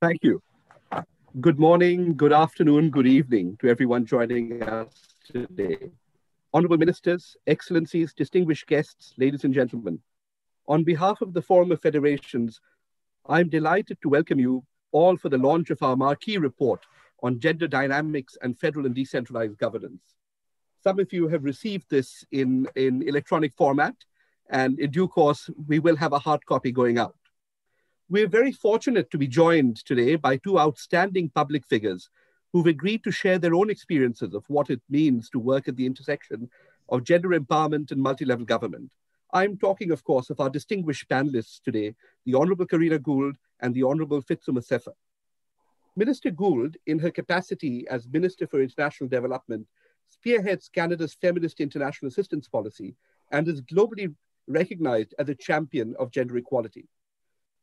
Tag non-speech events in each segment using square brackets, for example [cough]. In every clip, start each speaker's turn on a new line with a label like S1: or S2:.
S1: Thank you. Good morning, good afternoon, good evening to everyone joining us today. Honorable Ministers, Excellencies, distinguished guests, ladies and gentlemen. On behalf of the Forum of Federations, I'm delighted to welcome you all for the launch of our marquee report on gender dynamics and federal and decentralized governance. Some of you have received this in, in electronic format, and in due course, we will have a hard copy going out. We're very fortunate to be joined today by two outstanding public figures who've agreed to share their own experiences of what it means to work at the intersection of gender empowerment and multi-level government. I'm talking, of course, of our distinguished panelists today, the Honorable Karina Gould and the Honorable Fitsum Assefa. Minister Gould, in her capacity as Minister for International Development, spearheads Canada's feminist international assistance policy and is globally recognized as a champion of gender equality.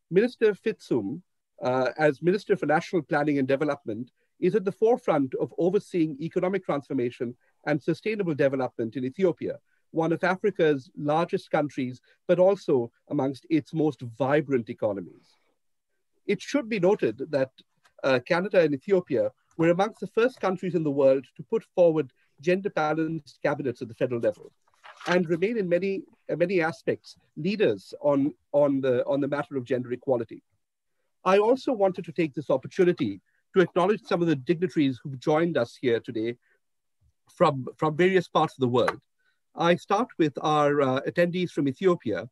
S1: Minister Fitsum, uh, as Minister for National Planning and Development, is at the forefront of overseeing economic transformation and sustainable development in Ethiopia, one of Africa's largest countries, but also amongst its most vibrant economies. It should be noted that uh, Canada and Ethiopia were amongst the first countries in the world to put forward gender balanced cabinets at the federal level and remain in many, many aspects leaders on, on, the, on the matter of gender equality. I also wanted to take this opportunity to acknowledge some of the dignitaries who've joined us here today from, from various parts of the world. I start with our uh, attendees from Ethiopia,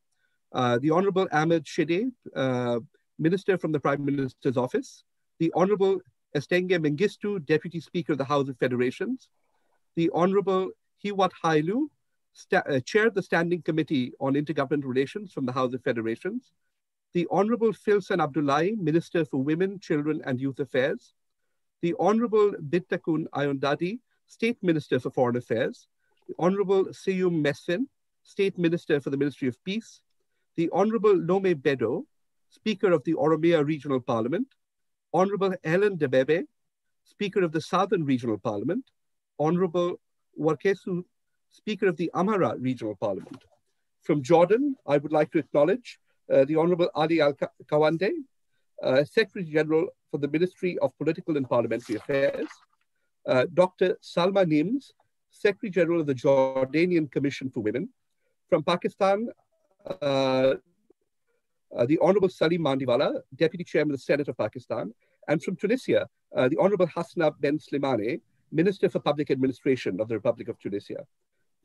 S1: uh, the Honorable Ahmed Shide, uh, Minister from the Prime Minister's Office, the Honorable Estenge Mengistu, Deputy Speaker of the House of Federations, the Honorable Hiwat Hailu, uh, chaired the Standing Committee on Intergovernmental Relations from the House of Federations, the Honorable Filsan Abdullahi, Minister for Women, Children and Youth Affairs, the Honorable Birtukan Ayano Dadi, State Minister for Foreign Affairs, the Honorable Seyum Mesfin, State Minister for the Ministry of Peace, the Honorable Lomi Bedo, Speaker of the Oromia Regional Parliament, Honorable Helen Debebe, Speaker of the Southern Regional Parliament, Honorable Warkesu Speaker of the Amhara Regional Parliament. From Jordan, I would like to acknowledge uh, the Honorable Ali Al Kawande, uh, Secretary General for the Ministry of Political and Parliamentary Affairs, uh, Dr. Salma Nims, Secretary General of the Jordanian Commission for Women. From Pakistan, uh, uh, the Honorable Saleem Mandviwalla, Deputy Chairman of the Senate of Pakistan. And from Tunisia, uh, the Honorable Hasna Ben Slimane, Minister for Public Administration of the Republic of Tunisia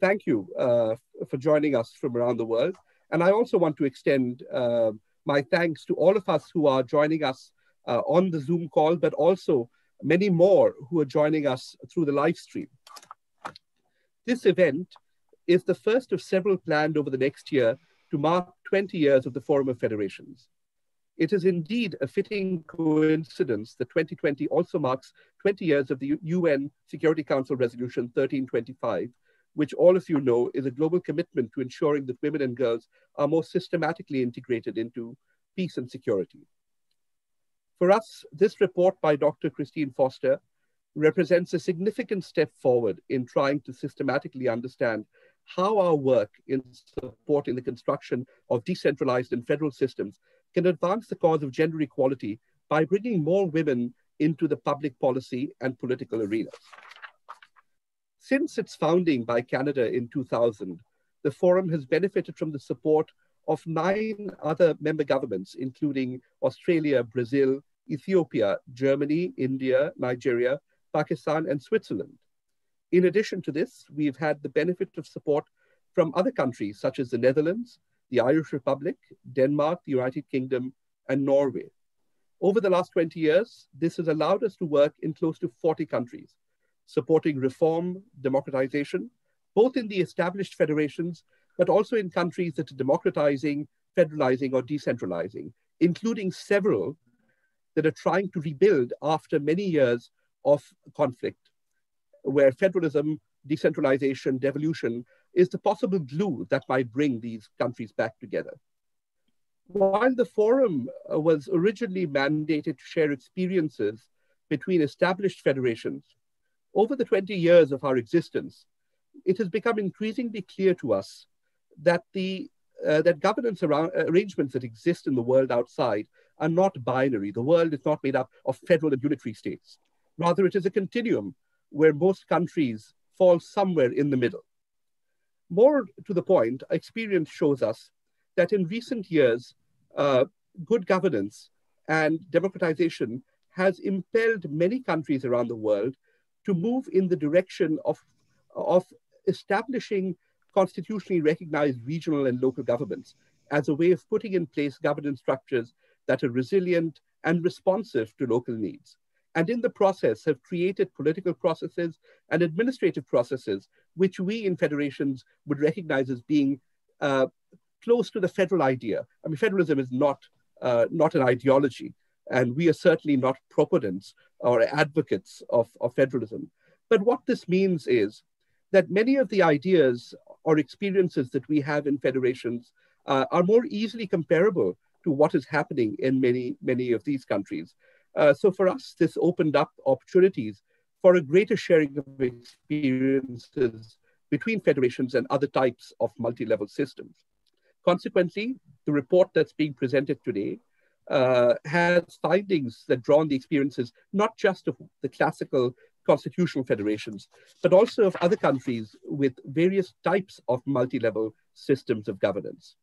S1: thank you uh, for joining us from around the world. And I also want to extend uh, my thanks to all of us who are joining us uh, on the Zoom call, but also many more who are joining us through the live stream. This event is the first of several planned over the next year to mark 20 years of the Forum of Federations. It is indeed a fitting coincidence that 2020 also marks 20 years of the UN Security Council Resolution 1325, which all of you know is a global commitment to ensuring that women and girls are more systematically integrated into peace and security. For us, this report by Dr. Christine Forster represents a significant step forward in trying to systematically understand how our work in supporting the construction of decentralized and federal systems can advance the cause of gender equality by bringing more women into the public policy and political arenas. Since its founding by Canada in 2000, the Forum has benefited from the support of nine other member governments, including Australia, Brazil, Ethiopia, Germany, India, Nigeria, Pakistan, and Switzerland. In addition to this, we've had the benefit of support from other countries such as the Netherlands, the Irish Republic, Denmark, the United Kingdom, and Norway. Over the last 20 years, this has allowed us to work in close to 40 countries, supporting reform, democratization, both in the established federations, but also in countries that are democratizing, federalizing, or decentralizing, including several that are trying to rebuild after many years of conflict, where federalism, decentralization, devolution is the possible glue that might bring these countries back together. While the forum uh, was originally mandated to share experiences between established federations over the 20 years of our existence, it has become increasingly clear to us that the uh, that governance around, uh, arrangements that exist in the world outside are not binary. The world is not made up of federal and unitary states. Rather, it is a continuum where most countries fall somewhere in the middle. More to the point, experience shows us that in recent years, uh, good governance and democratization has impelled many countries around the world to move in the direction of, of establishing constitutionally recognized regional and local governments as a way of putting in place governance structures that are resilient and responsive to local needs. And in the process have created political processes and administrative processes, which we in federations would recognize as being uh, close to the federal idea. I mean, federalism is not, uh, not an ideology, and we are certainly not proponents or advocates of, of federalism. But what this means is that many of the ideas or experiences that we have in federations uh, are more easily comparable to what is happening in many, many of these countries. Uh, so for us, this opened up opportunities for a greater sharing of experiences between federations and other types of multi-level systems. Consequently, the report that's being presented today uh, has findings that draw on the experiences not just of the classical constitutional federations, but also of other countries with various types of multi-level systems of governance.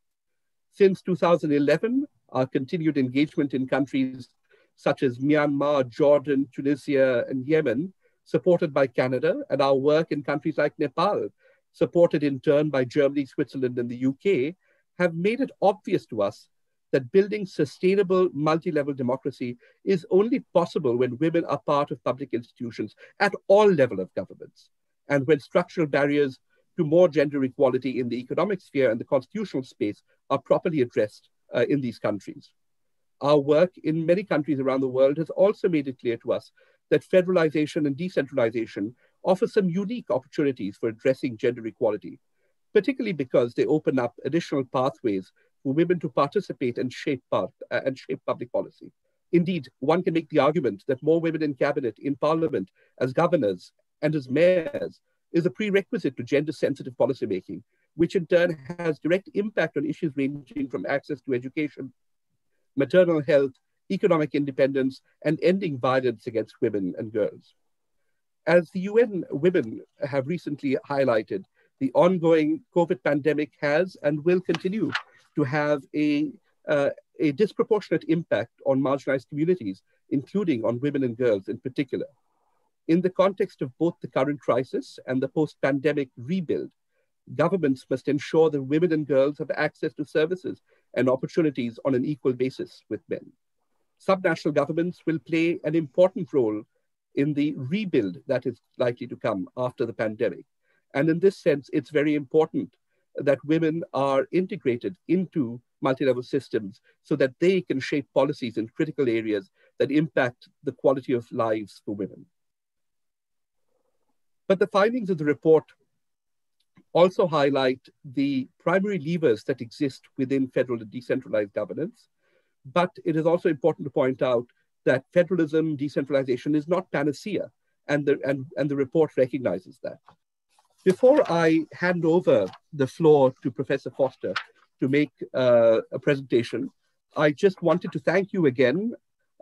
S1: Since 2011, our continued engagement in countries such as Myanmar, Jordan, Tunisia, and Yemen, supported by Canada, and our work in countries like Nepal, supported in turn by Germany, Switzerland, and the UK, have made it obvious to us that building sustainable multi-level democracy is only possible when women are part of public institutions at all level of governments, and when structural barriers to more gender equality in the economic sphere and the constitutional space are properly addressed uh, in these countries. Our work in many countries around the world has also made it clear to us that federalization and decentralization offer some unique opportunities for addressing gender equality, particularly because they open up additional pathways women to participate and shape, part, uh, and shape public policy. Indeed, one can make the argument that more women in cabinet, in parliament, as governors, and as mayors is a prerequisite to gender sensitive policymaking, which in turn has direct impact on issues ranging from access to education, maternal health, economic independence, and ending violence against women and girls. As the UN Women have recently highlighted, the ongoing COVID pandemic has and will continue to have a, uh, a disproportionate impact on marginalized communities, including on women and girls in particular. In the context of both the current crisis and the post pandemic rebuild, governments must ensure that women and girls have access to services and opportunities on an equal basis with men. Subnational governments will play an important role in the rebuild that is likely to come after the pandemic. And in this sense, it's very important that women are integrated into multi-level systems so that they can shape policies in critical areas that impact the quality of lives for women. But the findings of the report also highlight the primary levers that exist within federal and decentralized governance. But it is also important to point out that federalism, decentralization is not panacea, and the, and, and the report recognizes that. Before I hand over the floor to Professor Forster to make uh, a presentation, I just wanted to thank you again,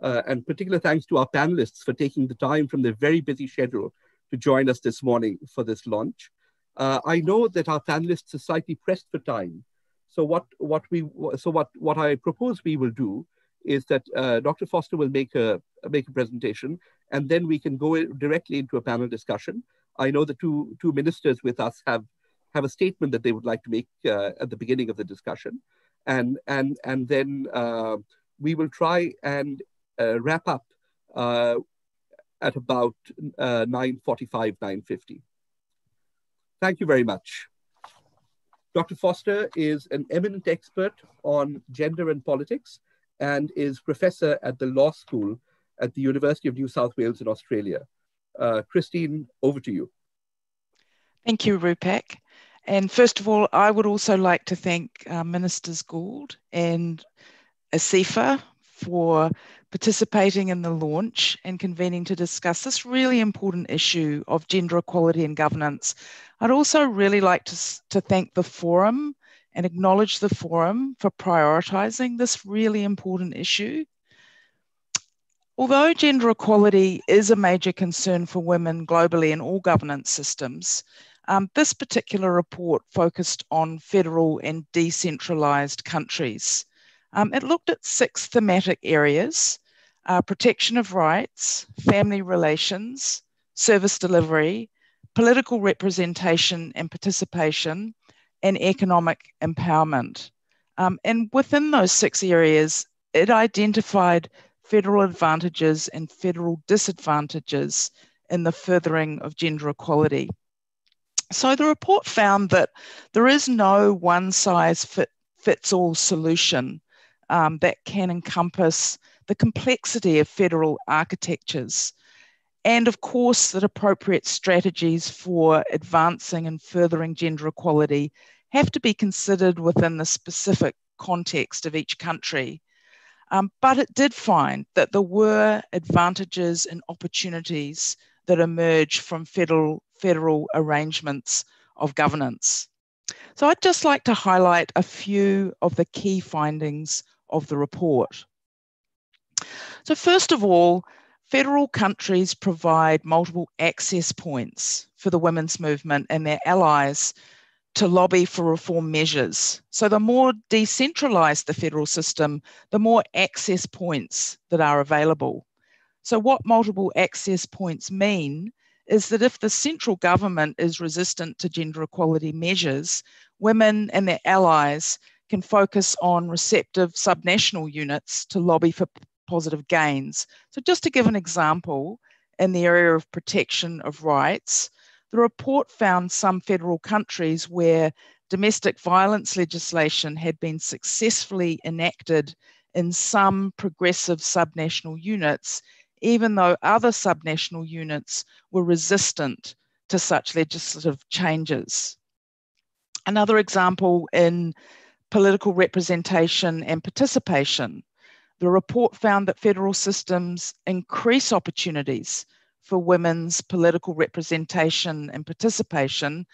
S1: uh, and particular thanks to our panelists for taking the time from their very busy schedule to join us this morning for this launch. Uh, I know that our panelists are slightly pressed for time. So what, what, we, so what, what I propose we will do is that uh, Dr. Forster will make a, make a presentation and then we can go directly into a panel discussion. I know the two, two ministers with us have, have a statement that they would like to make uh, at the beginning of the discussion. And, and, and then uh, we will try and uh, wrap up uh, at about 9.45, uh, 9.50. Thank you very much. Dr. Forster is an eminent expert on gender and politics and is professor at the law school at the University of New South Wales in Australia. Uh, Christine, over to you.
S2: Thank you, Rupak. And first of all, I would also like to thank uh, Ministers Gould and Assefa for participating in the launch and convening to discuss this really important issue of gender equality and governance. I'd also really like to, to thank the forum and acknowledge the forum for prioritising this really important issue. Although gender equality is a major concern for women globally in all governance systems, um, this particular report focused on federal and decentralised countries. Um, it looked at six thematic areas uh, protection of rights, family relations, service delivery, political representation and participation, and economic empowerment. Um, and within those six areas, it identified federal advantages and federal disadvantages in the furthering of gender equality. So the report found that there is no one size fit, fits all solution um, that can encompass the complexity of federal architectures. And of course, that appropriate strategies for advancing and furthering gender equality have to be considered within the specific context of each country. Um, but it did find that there were advantages and opportunities that emerge from federal, federal arrangements of governance. So I'd just like to highlight a few of the key findings of the report. So, first of all, federal countries provide multiple access points for the women's movement and their allies to lobby for reform measures. So, the more decentralised the federal system, the more access points that are available. So, what multiple access points mean is that if the central government is resistant to gender equality measures, women and their allies can focus on receptive subnational units to lobby for positive gains. So, just to give an example, in the area of protection of rights, the report found some federal countries where domestic violence legislation had been successfully enacted in some progressive subnational units, even though other subnational units were resistant to such legislative changes. Another example in political representation and participation. The report found that federal systems increase opportunities for women's political representation and participation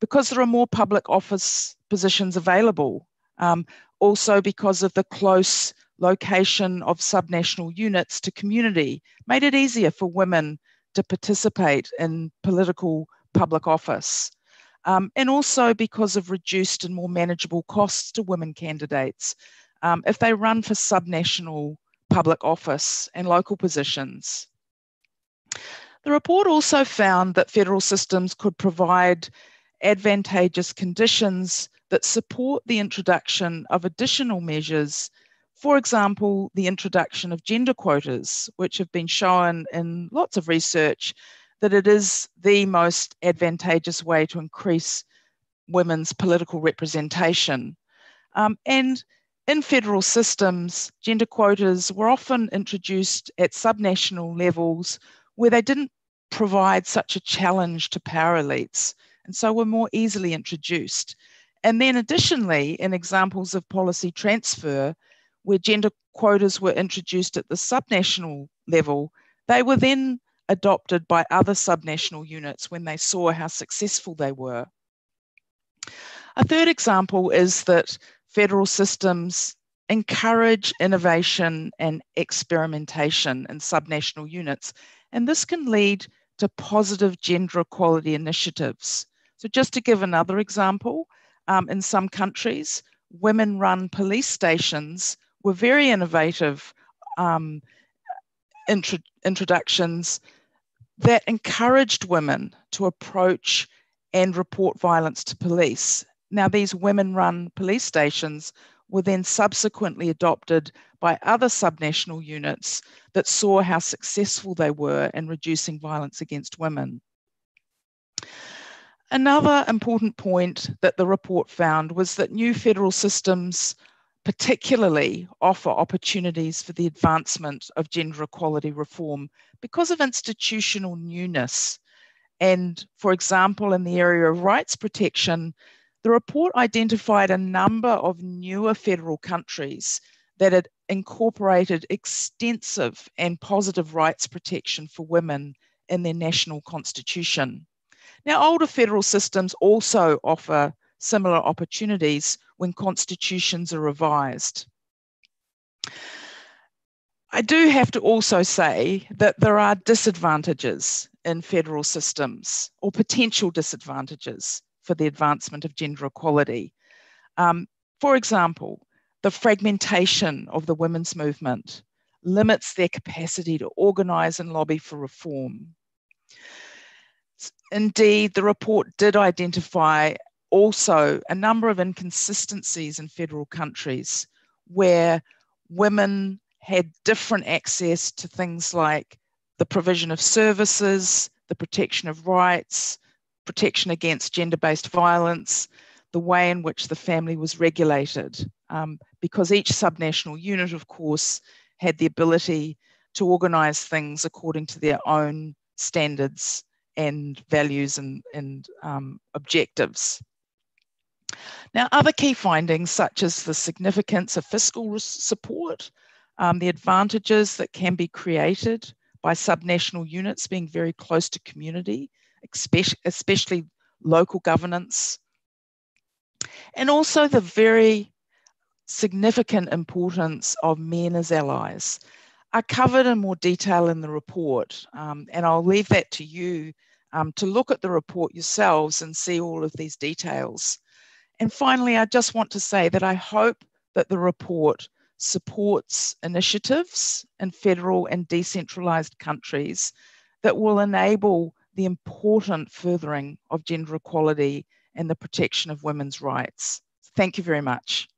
S2: because there are more public office positions available. Um, also, because of the close location of subnational units to community, made it easier for women to participate in political public office um, and also because of reduced and more manageable costs to women candidates um, if they run for subnational public office and local positions. The report also found that federal systems could provide advantageous conditions that support the introduction of additional measures for example, the introduction of gender quotas, which have been shown in lots of research that it is the most advantageous way to increase women's political representation. Um, and in federal systems, gender quotas were often introduced at subnational levels where they didn't provide such a challenge to power elites, and so were more easily introduced. And then, additionally, in examples of policy transfer, where gender quotas were introduced at the subnational level, they were then adopted by other subnational units when they saw how successful they were. A third example is that federal systems encourage innovation and experimentation in subnational units, and this can lead to positive gender equality initiatives. So, just to give another example, um, in some countries, women run police stations were very innovative um, intro- introductions that encouraged women to approach and report violence to police. Now, these women run police stations were then subsequently adopted by other subnational units that saw how successful they were in reducing violence against women. Another important point that the report found was that new federal systems particularly offer opportunities for the advancement of gender equality reform because of institutional newness. And for example, in the area of rights protection, the report identified a number of newer federal countries that had incorporated extensive and positive rights protection for women in their national constitution. Now, older federal systems also offer similar opportunities when constitutions are revised. I do have to also say that there are disadvantages in federal systems or potential disadvantages for the advancement of gender equality. Um, for example, the fragmentation of the women's movement limits their capacity to organise and lobby for reform. Indeed, the report did identify also a number of inconsistencies in federal countries where women had different access to things like the provision of services, the protection of rights, protection against gender based violence, the way in which the family was regulated, um, because each subnational unit, of course, had the ability to organise things according to their own standards and values and, and um, objectives. Now, other key findings, such as the significance of fiscal support, um, the advantages that can be created by subnational units being very close to community, especially, local governance, and also the very significant importance of men as allies are covered in more detail in the report. Um, and I'll leave that to you um, to look at the report yourselves and see all of these details. And finally, I just want to say that I hope that the report supports initiatives in federal and decentralized countries that will enable the important furthering of gender equality and the protection of women's rights. Thank you very much.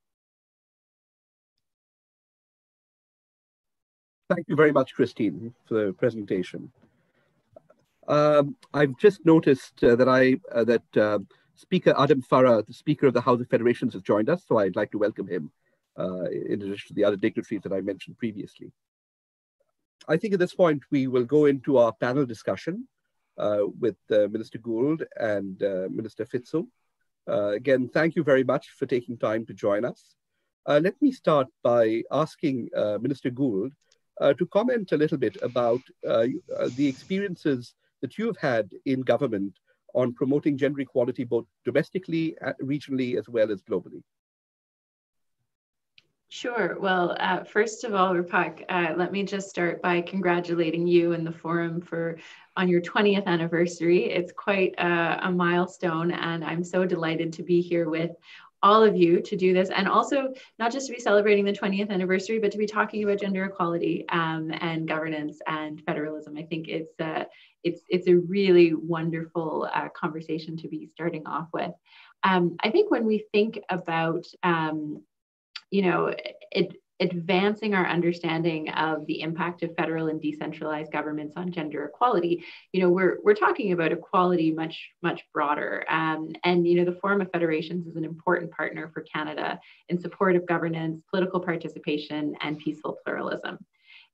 S1: Thank you very much, Christine, for the presentation. Um, I've just noticed uh, that I uh, that uh, Speaker Adam Farah, the Speaker of the House of Federations, has joined us, so I'd like to welcome him uh, in addition to the other dignitaries that I mentioned previously. I think at this point we will go into our panel discussion with uh, Minister Gould and uh, Minister. Uh, again, thank you very much for taking time to join us. Uh, let me start by asking Minister Gould to comment a little bit about the experiences that you've had in government on promoting gender equality both domestically, regionally, as well as globally.
S3: Sure. Well, uh, first of all, Rupak, uh, let me just start by congratulating you and the forum for on your 20th anniversary. It's quite a, a milestone, and I'm so delighted to be here with all of you to do this and also not just to be celebrating the 20th anniversary but to be talking about gender equality um, and governance and federalism i think it's uh, it's it's a really wonderful uh, conversation to be starting off with um, i think when we think about um, you know, it, advancing our understanding of the impact of federal and decentralized governments on gender equality you know we're we're talking about equality much much broader. Um, and you know the forum of federations is an important partner for canada in support of governance political participation and peaceful pluralism.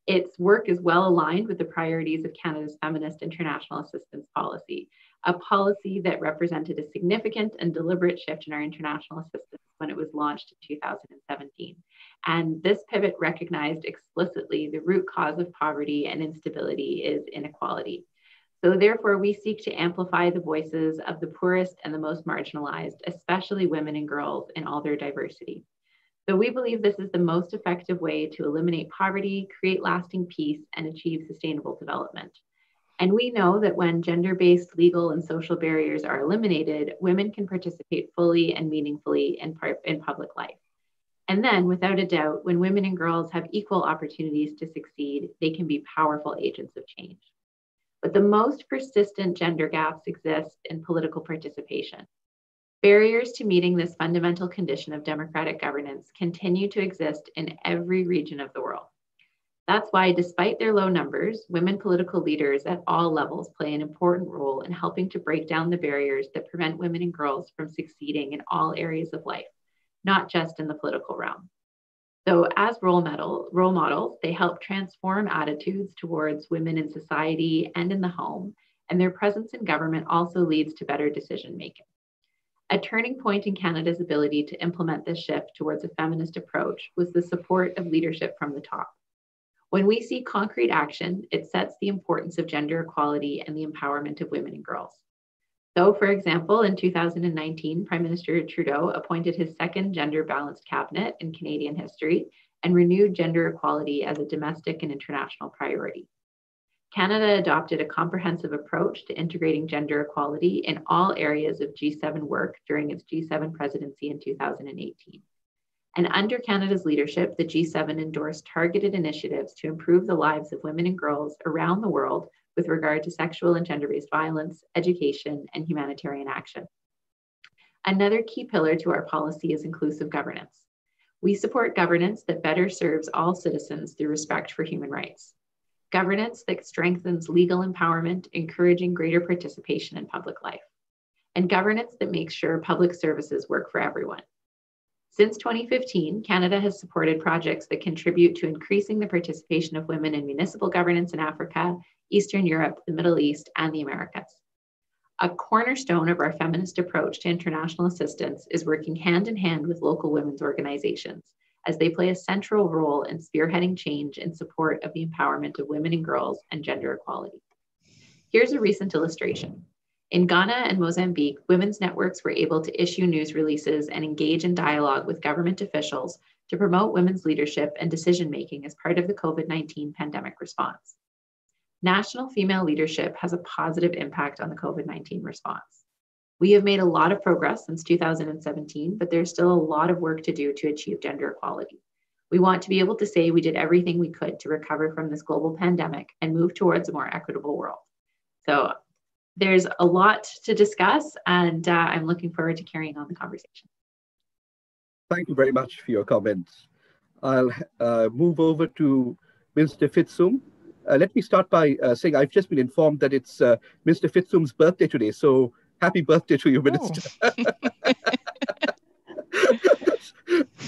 S3: Its work is well aligned with the priorities of canada's feminist international assistance policy a policy that represented a significant and deliberate shift in our international assistance when it was launched in 2017. And this pivot recognized explicitly the root cause of poverty and instability is inequality. So, therefore, we seek to amplify the voices of the poorest and the most marginalized, especially women and girls in all their diversity. So, we believe this is the most effective way to eliminate poverty, create lasting peace, and achieve sustainable development. And we know that when gender based legal and social barriers are eliminated, women can participate fully and meaningfully in, part, in public life. And then, without a doubt, when women and girls have equal opportunities to succeed, they can be powerful agents of change. But the most persistent gender gaps exist in political participation. Barriers to meeting this fundamental condition of democratic governance continue to exist in every region of the world. That's why, despite their low numbers, women political leaders at all levels play an important role in helping to break down the barriers that prevent women and girls from succeeding in all areas of life, not just in the political realm. So, as role, model, role models, they help transform attitudes towards women in society and in the home, and their presence in government also leads to better decision making. A turning point in Canada's ability to implement this shift towards a feminist approach was the support of leadership from the top. When we see concrete action, it sets the importance of gender equality and the empowerment of women and girls. So, for example, in 2019, Prime Minister Trudeau appointed his second gender balanced cabinet in Canadian history and renewed gender equality as a domestic and international priority. Canada adopted a comprehensive approach to integrating gender equality in all areas of G7 work during its G7 presidency in 2018. And under Canada's leadership, the G7 endorsed targeted initiatives to improve the lives of women and girls around the world with regard to sexual and gender based violence, education, and humanitarian action. Another key pillar to our policy is inclusive governance. We support governance that better serves all citizens through respect for human rights governance that strengthens legal empowerment, encouraging greater participation in public life, and governance that makes sure public services work for everyone. Since 2015, Canada has supported projects that contribute to increasing the participation of women in municipal governance in Africa, Eastern Europe, the Middle East, and the Americas. A cornerstone of our feminist approach to international assistance is working hand in hand with local women's organizations as they play a central role in spearheading change in support of the empowerment of women and girls and gender equality. Here's a recent illustration. In Ghana and Mozambique, women's networks were able to issue news releases and engage in dialogue with government officials to promote women's leadership and decision making as part of the COVID 19 pandemic response. National female leadership has a positive impact on the COVID 19 response. We have made a lot of progress since 2017, but there's still a lot of work to do to achieve gender equality. We want to be able to say we did everything we could to recover from this global pandemic and move towards a more equitable world. So there's a lot to discuss, and uh, I'm looking forward to carrying on the conversation.
S1: Thank you very much for your comments. I'll uh, move over to Mr. Fitsum. Uh, let me start by uh, saying I've just been informed that it's uh, Mr. Fitsum's birthday today. So happy birthday to you, Minister. Oh. [laughs]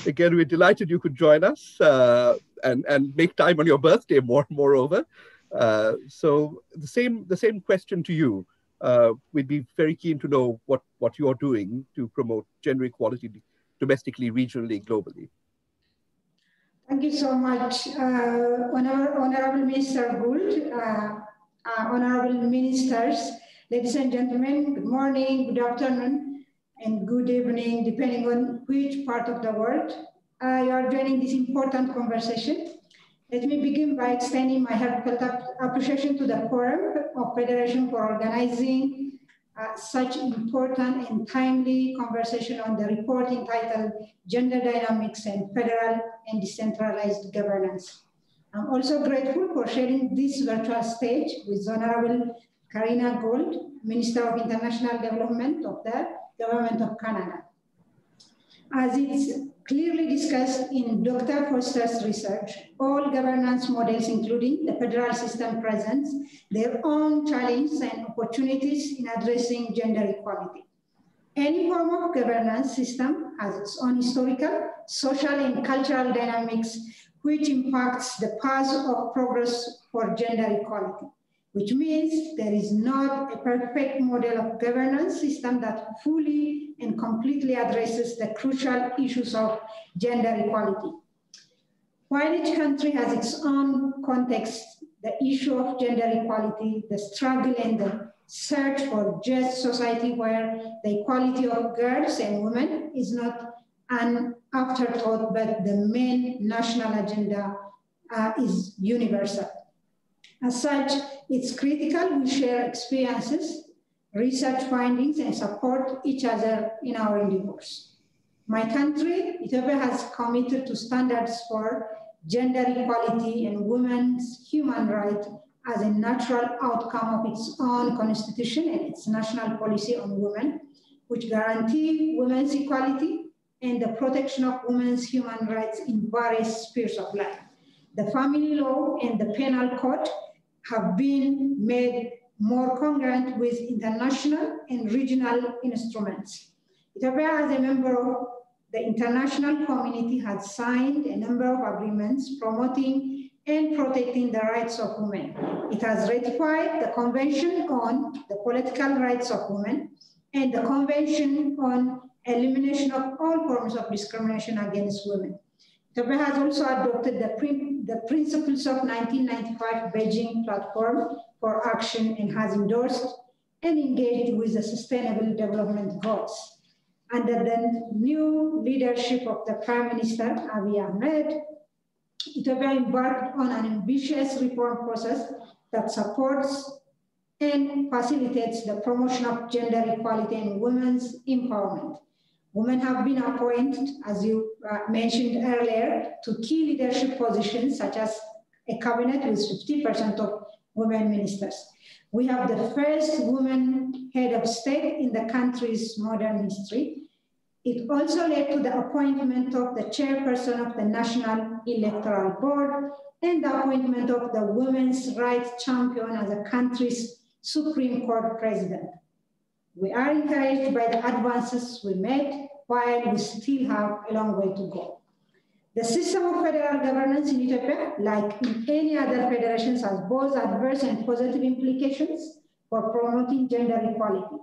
S1: Again, we're delighted you could join us uh, and, and make time on your birthday, more, moreover. Uh, so the same, the same question to you. Uh, we'd be very keen to know what, what you're doing to promote gender equality domestically, regionally, globally.
S4: Thank you so much, uh, Honorable Minister Gould, uh, uh, Honorable Ministers, Ladies and gentlemen, good morning, good afternoon, and good evening, depending on which part of the world you are joining this important conversation. Let me begin by extending my heartfelt appreciation to the Forum of Federation for organizing uh, such important and timely conversation on the report entitled Gender Dynamics and Federal and Decentralized Governance. I'm also grateful for sharing this virtual stage with Honorable Karina Gould, Minister of International Development of the Government of Canada. As it's clearly discussed in Dr. Forster's research, all governance models, including the federal system, presents their own challenges and opportunities in addressing gender equality. Any form of governance system has its own historical, social, and cultural dynamics, which impacts the path of progress for gender equality which means there is not a perfect model of governance system that fully and completely addresses the crucial issues of gender equality. While each country has its own context, the issue of gender equality, the struggle and the search for just society where the equality of girls and women is not an afterthought, but the main national agenda uh, is universal. As such, it's critical we share experiences, research findings, and support each other in our endeavors. My country, Ethiopia, has committed to standards for gender equality and women's human rights as a natural outcome of its own constitution and its national policy on women, which guarantee women's equality and the protection of women's human rights in various spheres of life. The family law and the penal code have been made more congruent with international and regional instruments. Ethiopia, as a member of the international community, has signed a number of agreements promoting and protecting the rights of women. It has ratified the Convention on the Political Rights of Women and the Convention on Elimination of All Forms of Discrimination Against Women. Ethiopia has also adopted the the principles of 1995 Beijing Platform for Action and has endorsed and engaged with the Sustainable Development Goals. Under the new leadership of the Prime Minister Abiy Ahmed, Ethiopia embarked on an ambitious reform process that supports and facilitates the promotion of gender equality and women's empowerment. Women have been appointed, as you uh, mentioned earlier, to key leadership positions such as a cabinet with 50% of women ministers. We have the first woman head of state in the country's modern history. It also led to the appointment of the chairperson of the National Electoral Board and the appointment of the women's rights champion as the country's Supreme Court president. We are encouraged by the advances we made while we still have a long way to go. The system of federal governance in Ethiopia, like in any other federations, has both adverse and positive implications for promoting gender equality.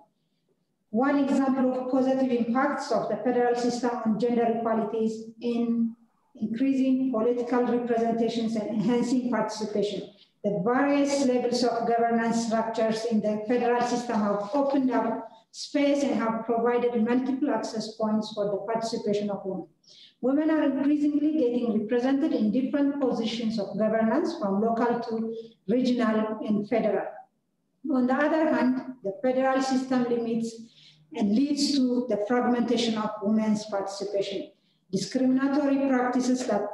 S4: One example of positive impacts of the federal system on gender equality is in increasing political representations and enhancing participation. The various levels of governance structures in the federal system have opened up space and have provided multiple access points for the participation of women. Women are increasingly getting represented in different positions of governance from local to regional and federal. On the other hand, the federal system limits and leads to the fragmentation of women's participation. Discriminatory practices that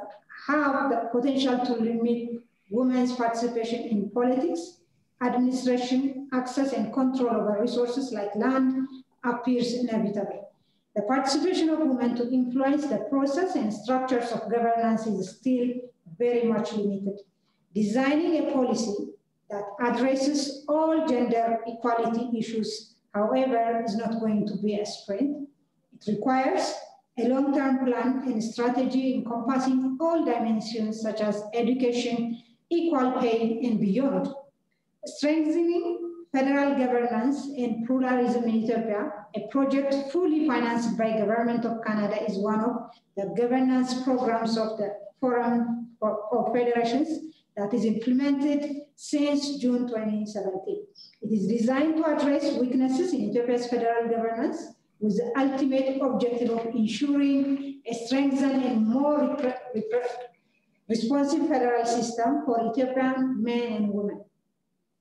S4: have the potential to limit women's participation in politics, administration, access, and control over resources like land appears inevitable. The participation of women to influence the process and structures of governance is still very much limited. Designing a policy that addresses all gender equality issues, however, is not going to be a sprint. It requires a long-term plan and strategy encompassing all dimensions such as education, equal pay, and beyond. Strengthening federal governance and pluralism in Ethiopia, a project fully financed by government of Canada is one of the governance programs of the Forum for Federations that is implemented since June 2017. It is designed to address weaknesses in Ethiopia's federal governance with the ultimate objective of ensuring a strengthened and more responsive federal system for Ethiopian men and women.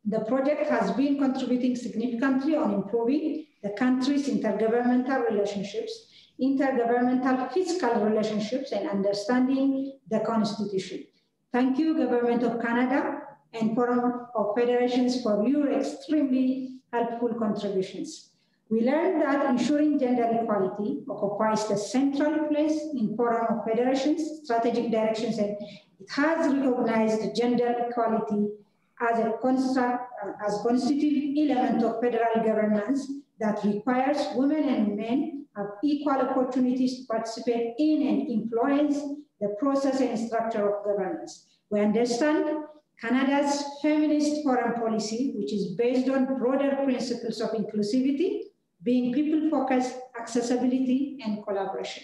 S4: The project has been contributing significantly on improving the country's intergovernmental relationships, intergovernmental fiscal relationships, and understanding the constitution. Thank you, Government of Canada and Forum of Federations for your extremely helpful contributions. We learned that ensuring gender equality occupies the central place in Forum of Federations, strategic directions, and it has recognized gender equality as a construct, as constitutive element of federal governance that requires women and men have equal opportunities to participate in and influence the process and structure of governance. We understand Canada's feminist foreign policy, which is based on broader principles of inclusivity, being people-focused, accessibility, and collaboration.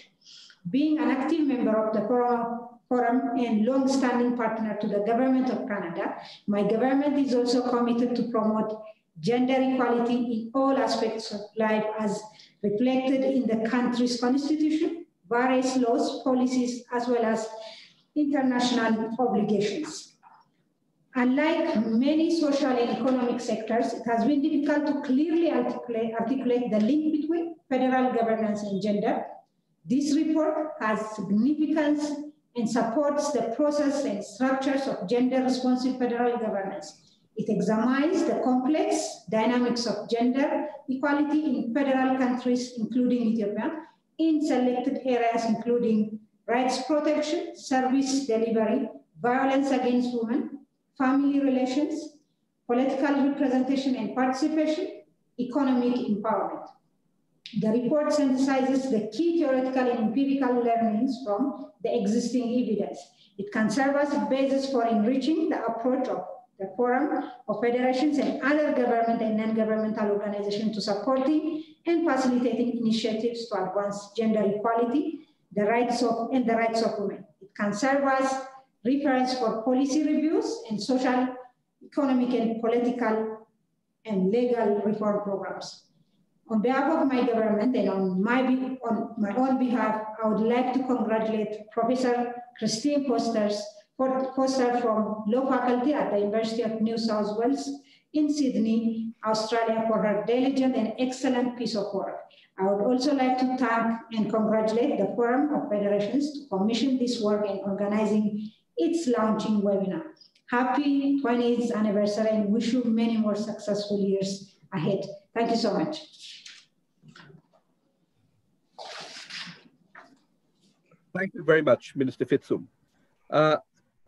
S4: Being an active member of the Forum, and long-standing partner to the Government of Canada, my government is also committed to promote gender equality in all aspects of life as reflected in the country's constitution, various laws, policies, as well as international obligations. Unlike many social and economic sectors, it has been difficult to clearly articulate, articulate, the link between federal governance and gender. This report has significance and supports the process and structures of gender responsive federal governance. It examines the complex dynamics of gender equality in federal countries, including Ethiopia, in selected areas, including rights protection, service delivery, violence against women, family relations, political representation and participation, economic empowerment. The report synthesizes the key theoretical and empirical learnings from the existing evidence. It can serve as a basis for enriching the approach of the Forum of Federations and other government and non-governmental organizations to supporting and facilitating initiatives to advance gender equality, the rights of and the rights of women. It can serve as reference for policy reviews and social, economic, and political and legal reform programs. On behalf of my government and on my, on my own behalf, I would like to congratulate Professor Christine Posters Forster from law faculty at the University of New South Wales in Sydney, Australia for her diligent and excellent piece of work. I would also like to thank and congratulate the Forum of Federations to commission this work and organizing its launching webinar. Happy 20th anniversary and wish you many more successful years ahead. Thank you so much.
S1: Thank you very much, Minister Fitsum. Uh,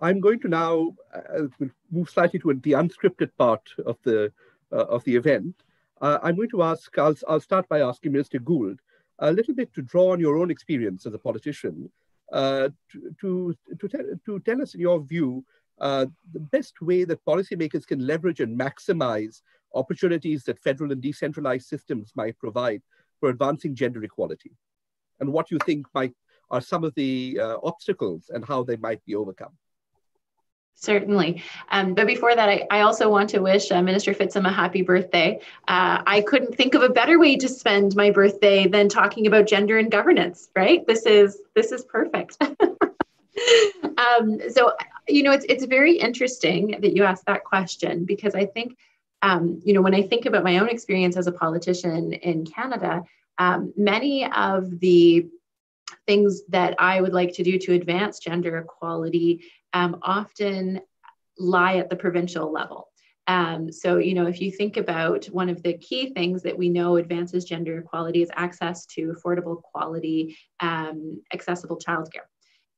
S1: I'm going to now uh, move slightly to the unscripted part of the uh, of the event. Uh, I'm going to ask. I'll, I'll start by asking Minister Gould a little bit to draw on your own experience as a politician to to to, te to, tell us, in your view, uh, the best way that policymakers can leverage and maximize opportunities that federal and decentralized systems might provide for advancing gender equality, and what you think might are some of the uh, obstacles and how they might be overcome.
S3: Certainly. Um, but before that, I, I, also want to wish uh, Minister Fitsum a happy birthday. Uh, I couldn't think of a better way to spend my birthday than talking about gender and governance, right? This is this is perfect. [laughs] um, so, you know, it's, it's very interesting that you asked that question because I think, um, you know, when I think about my own experience as a politician in Canada, um, many of the things that I would like to do to advance gender equality um, often lie at the provincial level. Um, so, you know, if you think about one of the key things that we know advances gender equality is access to affordable, quality, um, accessible childcare.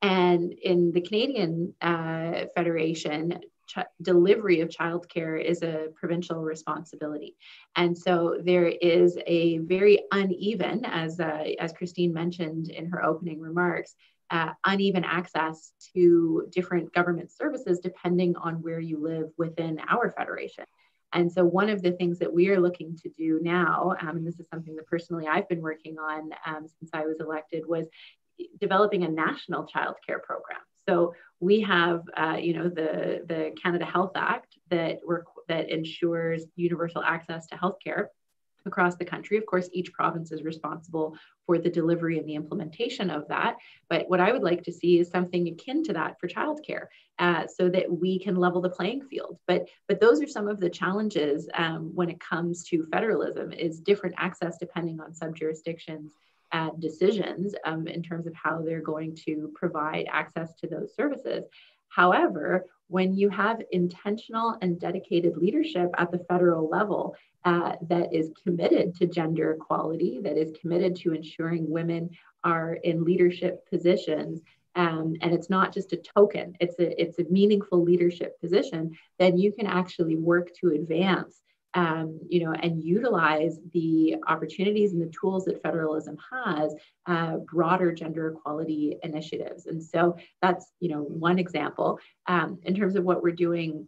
S3: And in the Canadian uh, Federation, ch- delivery of childcare is a provincial responsibility. And so there is a very uneven, as, uh, as Christine mentioned in her opening remarks, uh, uneven access to different government services depending on where you live within our federation. And so, one of the things that we are looking to do now, um, and this is something that personally I've been working on um, since I was elected, was developing a national childcare program. So we have, uh, you know, the the Canada Health Act that that ensures universal access to healthcare across the country. Of course, each province is responsible for the delivery and the implementation of that. But what I would like to see is something akin to that for childcare, uh, so that we can level the playing field. But but those are some of the challenges um, when it comes to federalism: is different access depending on sub jurisdictions. Decisions um, in terms of how they're going to provide access to those services. However, when you have intentional and dedicated leadership at the federal level uh, that is committed to gender equality, that is committed to ensuring women are in leadership positions, um, and it's not just a token, it's a, it's a meaningful leadership position, then you can actually work to advance um, you know, and utilize the opportunities and the tools that federalism has, uh, broader gender equality initiatives. And so that's, you know, one example. Um, in terms of what we're doing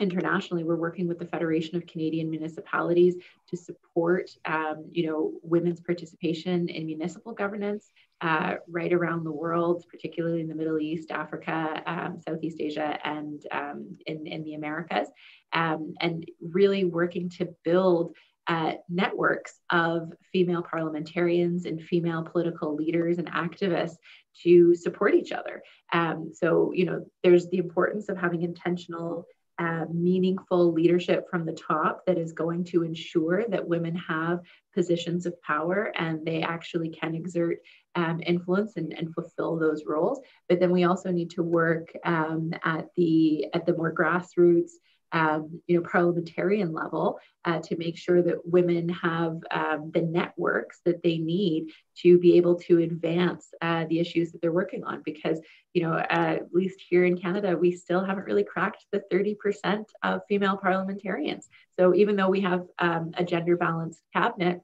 S3: internationally, we're working with the Federation of Canadian Municipalities to support, um, you know, women's participation in municipal governance uh, right around the world, particularly in the Middle East, Africa, um, Southeast Asia, and um, in, in the Americas, um, and really working to build uh, networks of female parliamentarians and female political leaders and activists to support each other. Um, so, you know, there's the importance of having intentional uh, meaningful leadership from the top that is going to ensure that women have positions of power and they actually can exert um, influence and, and, fulfill those roles. But then we also need to work um, at the at the more grassroots um, you know, parliamentarian level uh, to make sure that women have um, the networks that they need to be able to advance uh, the issues that they're working on. Because, you know, uh, at least here in Canada, we still haven't really cracked the 30% of female parliamentarians. So even though we have um, a gender balanced cabinet,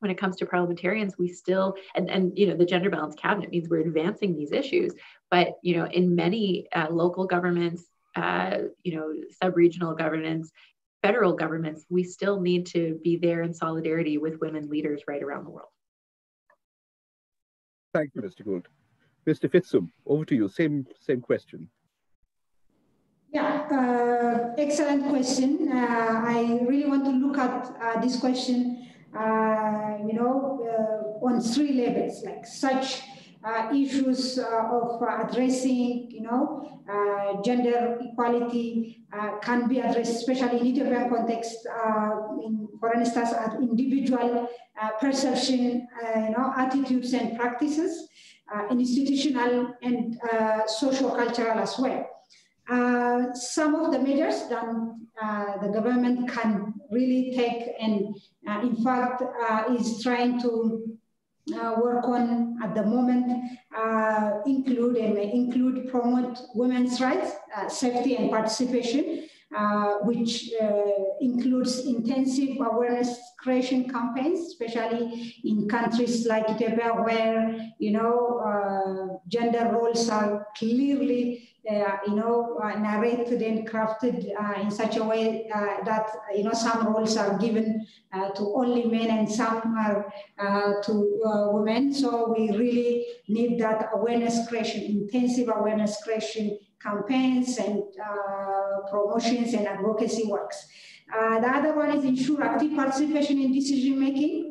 S3: when it comes to parliamentarians we still and, and you know the gender balanced cabinet means we're advancing these issues but you know in many uh, local governments uh, you know, sub-regional governance, federal governments, we still need to be there in solidarity with women leaders right around the world.
S1: Thank you, Mr. Gould. Mr. Fitsum, over to you. Same same question.
S4: Yeah, uh, excellent question. Uh, I really want to look at uh, this question, uh, you know, uh, on three levels, like such uh, issues uh, of addressing, you know, uh, gender equality uh, can be addressed, especially in Ethiopian context, in, for instance, at individual perception, you know, attitudes and practices, institutional and social cultural as well. Uh, some of the measures that uh, the government can really take and uh, in fact is trying to uh, work on at the moment uh, include and may include promote women's rights, uh, safety and participation, uh, which uh, includes intensive awareness creation campaigns, especially in countries like Ethiopia, where you know gender roles are clearly Uh, you know, uh, narrated and crafted uh, in such a way uh, that, you know, some roles are given uh, to only men and some are to women. So we really need that awareness creation, intensive awareness creation campaigns and promotions and advocacy works. the other one is ensure active participation in decision making.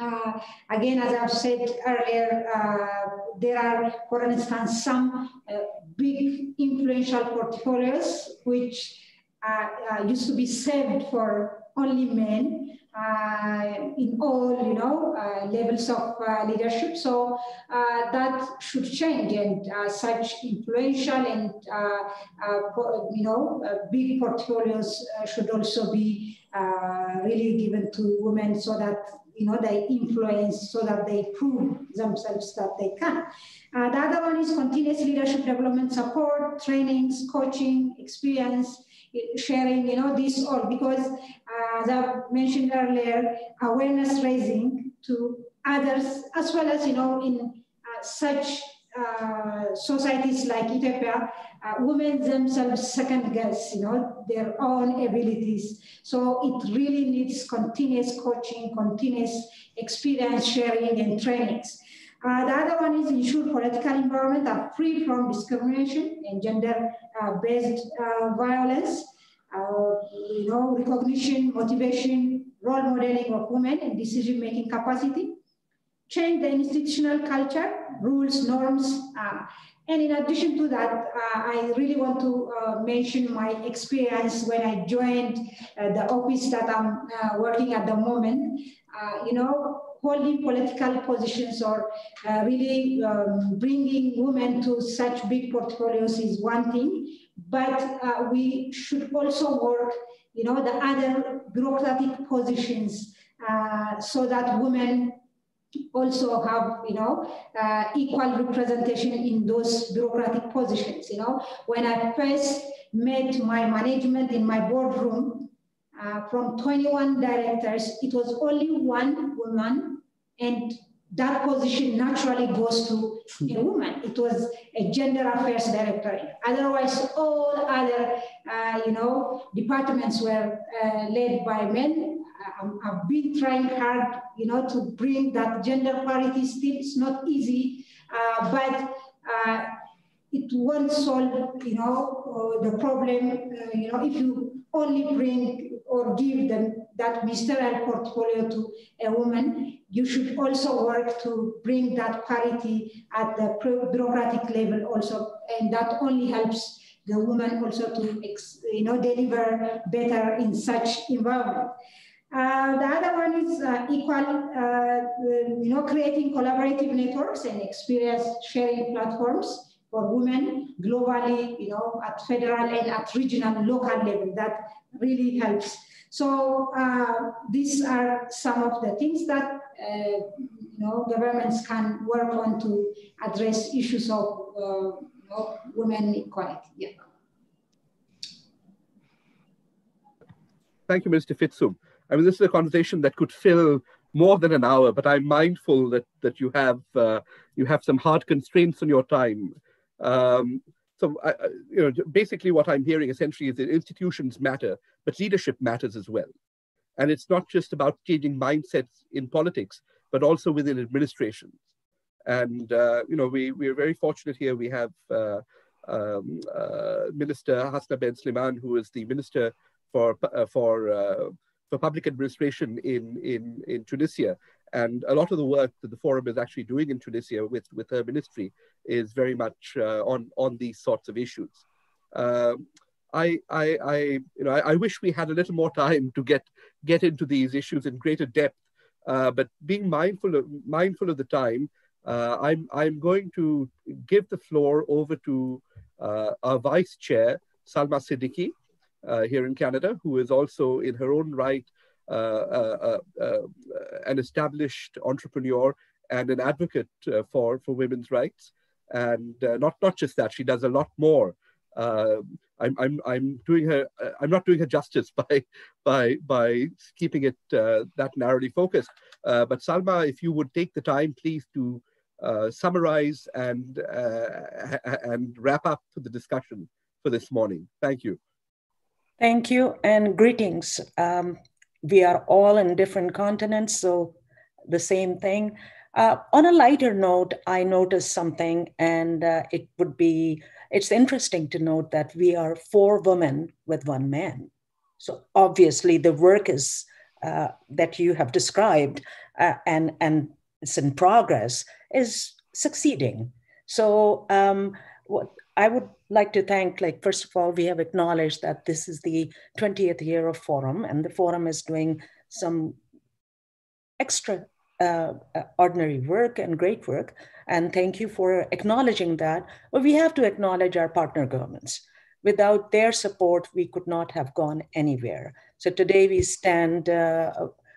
S4: Uh, again, as I've said earlier, uh, there are, for instance, some uh, big influential portfolios which uh, uh, used to be saved for only men uh, in all, you know, levels of leadership. So that should change, and such influential and you know big portfolios should also be really given to women so that you know, they influence so that they prove themselves that they can. Uh, the other one is continuous leadership development support, trainings, coaching, experience, sharing, you know, this all because uh, as I mentioned earlier, awareness raising to others as well as, you know, in uh, such uh, societies like Ethiopia, uh, women themselves second guess, you know, their own abilities. So it really needs continuous coaching, continuous experience sharing and trainings. Uh, the other one is ensure political environment are free from discrimination and gender-based uh, uh, violence. you know, recognition, motivation, role modeling of women and decision-making capacity change the institutional culture, rules, norms. Uh, and in addition to that, uh, I really want to uh, mention my experience when I joined uh, the office that I'm uh, working at the moment. Uh, you know, holding political positions or really um, bringing women to such big portfolios is one thing, but we should also work, you know, the other bureaucratic positions so that women also have, you know, uh, equal representation in those bureaucratic positions. You know, when I first met my management in my boardroom, uh, from 21 directors, it was only one woman, and that position naturally goes to a [laughs] woman. It was a gender affairs director. Otherwise, all other, uh, you know, departments were uh, led by men I've been trying hard, you know, to bring that gender parity. Still, it's not easy, uh, but uh, it won't solve, you know, uh, the problem. Uh, you know, if you only bring or give them that ministerial portfolio to a woman, you should also work to bring that parity at the bureaucratic level also, and that only helps the woman also to, you know, deliver better in such environment. Uh, the other one is uh, equal, uh, you know, creating collaborative networks and experience sharing platforms for women globally, you know, at federal and at regional and local level. That really helps. So uh, these are some of the things that, uh, you know, governments can work on to address issues of women equality. Yeah.
S1: Thank you, Mr. Fitsum. I mean, this is a conversation that could fill more than an hour, but I'm mindful that that you have uh, you have some hard constraints on your time. Um, so, I, you know, basically, what I'm hearing essentially is that institutions matter, but leadership matters as well. And it's not just about changing mindsets in politics, but also within administrations. And uh, you know, we we're very fortunate here. We have uh, um, uh, Minister Hasna Ben Slimane, who is the minister for uh, for uh, for public administration in, in, in Tunisia. and a lot of the work that the forum is actually doing in Tunisia with, with her ministry is very much uh, on, on these sorts of issues. Um, I, I, I, you know, I, I, wish we had a little more time to get, get into these issues in greater depth. Uh, but being mindful of, mindful of the time, uh, I'm, I'm going to give the floor over to uh, our vice chair, Salma Siddiqui, here in Canada, who is also in her own right uh, uh, uh, an established entrepreneur and an advocate for, for women's rights. And not, not just that, she does a lot more. I'm, I'm, I'm doing her, I'm not doing her justice [laughs] by, by, by keeping it that narrowly focused. but Salma, if you would take the time, please, to uh, summarize and uh, and wrap up the discussion for this morning. Thank you.
S5: Thank you and greetings. Um, we are all in different continents, so the same thing. Uh, on a lighter note, I noticed something, and uh, it would be it's interesting to note that we are four women with one man. So obviously, the work is uh, that you have described, uh, and and it's in progress, is succeeding. So um, what I would like to thank, like, first of all, we have acknowledged that this is the 20th year of Forum, and the Forum is doing some extra uh, uh, ordinary work and great work. And thank you for acknowledging that. But we have to acknowledge our partner governments. Without their support, we could not have gone anywhere. So today we stand uh,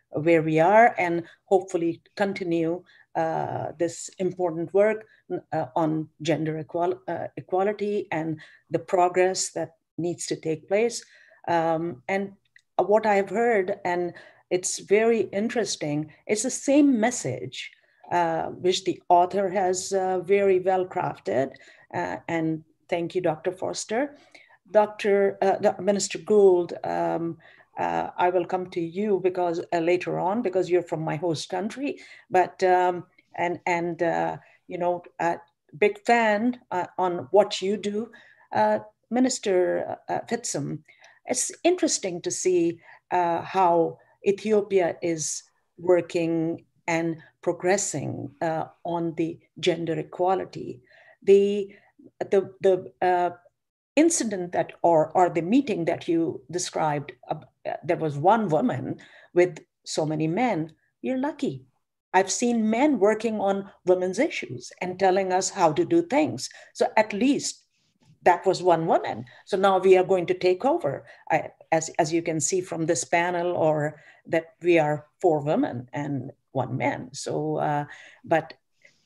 S5: where we are and hopefully continue uh, this important work uh, on gender equal, uh, equality and the progress that needs to take place. Um, and what I've heard, and it's very interesting, it's the same message uh, which the author has uh, very well crafted. And thank you, Dr. Forster. Dr. Minister Gould, um, uh, I will come to you because uh, later on because you're from my host country. But um, and and uh, you know, big fan uh, on what you do, uh, Minister uh, Fitsum. It's interesting to see how Ethiopia is working and progressing on the gender equality. The the the incident that or or the meeting that you described uh, there was one woman with so many men. You're lucky. I've seen men working on women's issues and telling us how to do things. So at least that was one woman. So now we are going to take over. I, as as you can see from this panel or that we are four women and one man. So uh, but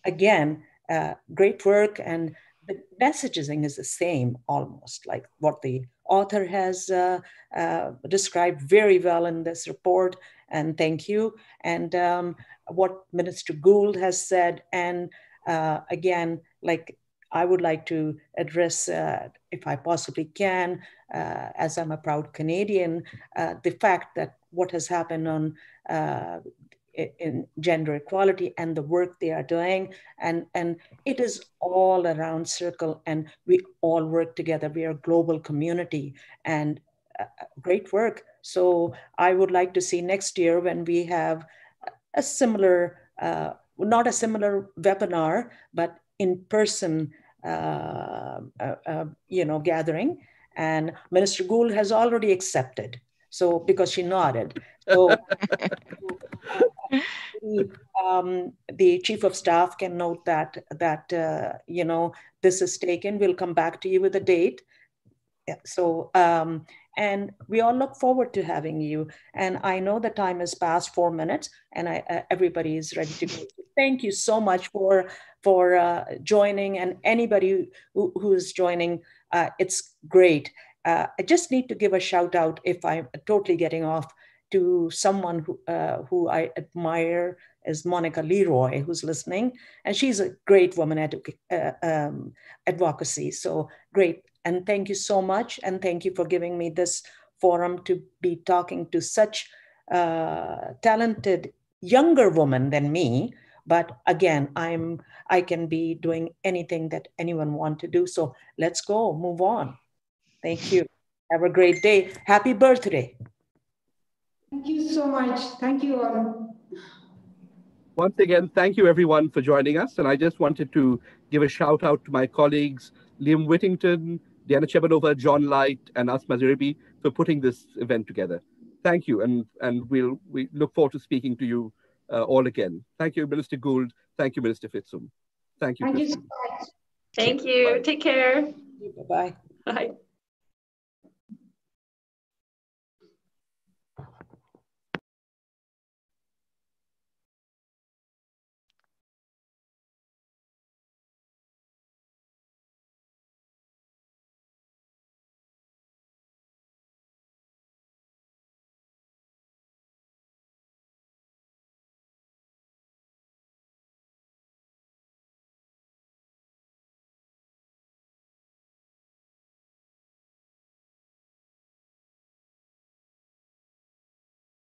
S5: again uh, great work and the messaging is the same almost like what the author has uh, uh, described very well in this report and thank you. And um, what minister gould has said and uh, again like i would like to address uh, if i possibly can uh, as i'm a proud canadian uh, the fact that what has happened on in gender equality and the work they are doing. And and it is all around circle and we all work together. We are a global community and uh, great work. So i would like to see next year when we have a similar uh, not a similar webinar but in person uh, uh, uh you know gathering. And minister gould has already accepted so because she nodded so [laughs] um, the chief of staff can note that that uh, you know this is taken. We'll come back to you with a date. Yeah, so um, and we all look forward to having you. And I know the time has passed four minutes, and I, uh, everybody is ready to go. Thank you so much for for uh, joining, and anybody who, who is joining. Uh, it's great. Uh, I just need to give a shout out if I'm totally getting off to someone who, uh, who I admire is Monica Leroy, who's listening. And she's a great woman at uh, um, advocacy. So great. And thank you so much. And thank you for giving me this forum to be talking to such uh, talented younger woman than me. But again, I'm I can be doing anything that anyone want to do. So let's go, move on. Thank you. Have a great day. Happy birthday.
S4: Thank you so much. Thank you all.
S1: Once again, thank you everyone for joining us. And I just wanted to give a shout out to my colleagues, Liam Whittington, Diana Chebanova, John Light, and Asma Ziribi for putting this event together. Thank you. And, and we'll we look forward to speaking to you uh, all again. Thank you, Minister Gould. Thank you, Minister Fitsum. Thank you.
S4: Thank you so much.
S3: Thank you. Bye. Take care.
S5: Bye-bye.
S3: Bye.